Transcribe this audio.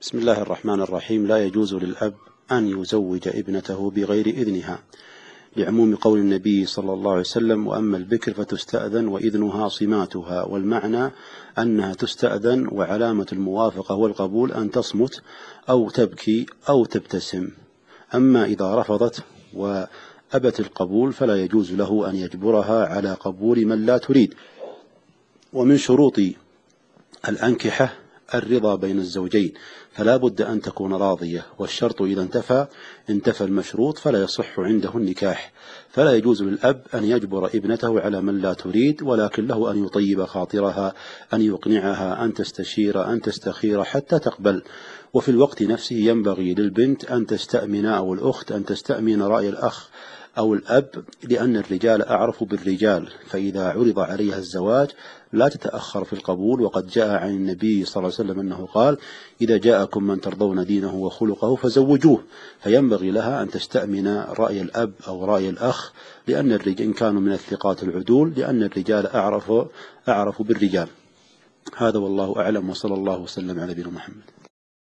بسم الله الرحمن الرحيم. لا يجوز للأب أن يزوج ابنته بغير إذنها. لعموم قول النبي صلى الله عليه وسلم وأما البكر فتستأذن وإذنها صماتها. والمعنى أنها تستأذن وعلامة الموافقة والقبول أن تصمت أو تبكي أو تبتسم. أما إذا رفضت وأبت القبول فلا يجوز له أن يجبرها على قبول من لا تريد. ومن شروط الأنكحة الرضا بين الزوجين فلا بد أن تكون راضية والشرط إذا انتفى انتفى المشروط فلا يصح عنده النكاح. فلا يجوز للأب أن يجبر ابنته على من لا تريد ولكن له أن يطيب خاطرها أن يقنعها أن تستشير أن تستخير حتى تقبل. وفي الوقت نفسه ينبغي للبنت أن تستأمن أو الأخت أن تستأمن رأي الأخ أو الأب لأن الرجال أعرف بالرجال فإذا عرض عليها الزواج لا تتأخر في القبول وقد جاء عن النبي صلى الله عليه وسلم أنه قال إذا جاءكم من ترضون دينه وخلقه فزوجوه فينبغي لها أن تستأمن رأي الأب أو رأي الأخ لأن الرجال إن كانوا من الثقات العدول لأن الرجال أعرف أعرف بالرجال. هذا والله أعلم وصلى الله وسلم على نبينا محمد.